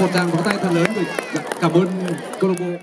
một tràng pháo tay thật lớn để cảm ơn câu lạc bộ